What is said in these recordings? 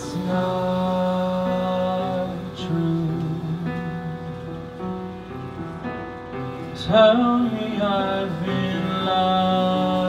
It's not true. Tell me I've been lying.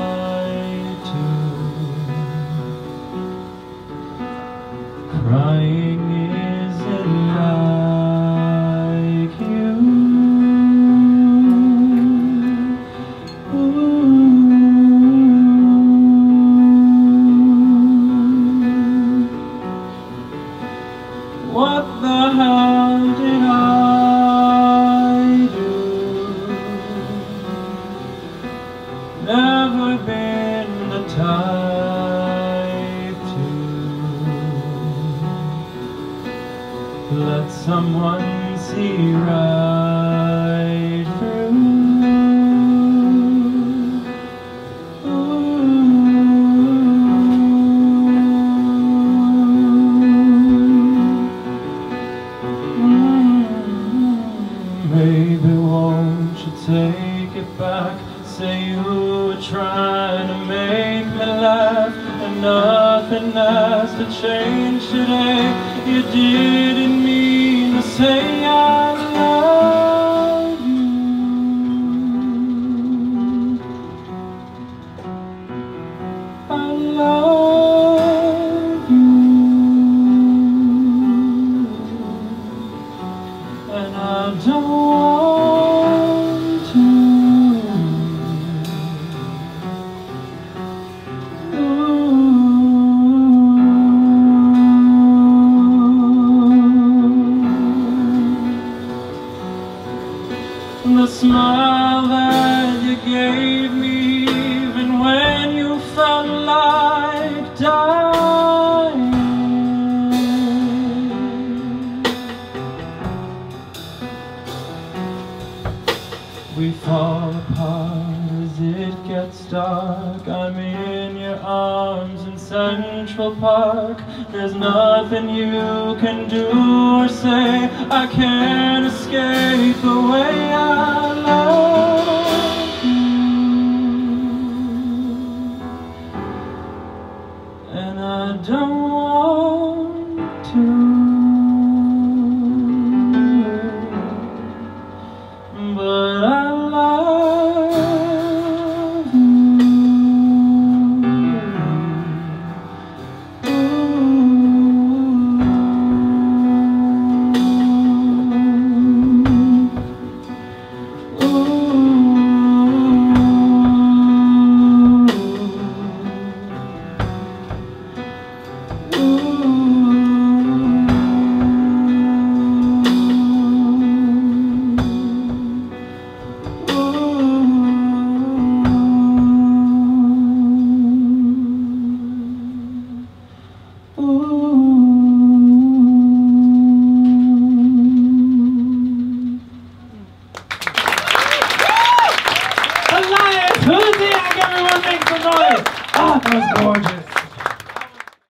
Let someone see right through. Baby, won't you take it back? Say you were trying to make me laugh And nothing has to change today You didn't mean to say I love you. I love you. And I don't smile that you gave me, even when you felt like dying. We fall apart as it gets dark. I'm in your arms in Central Park. There's nothing you can do or say. I can't escape the way I love don't That was gorgeous.